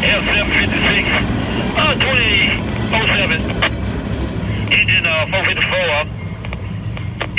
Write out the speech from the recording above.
FM 56, uh, 20.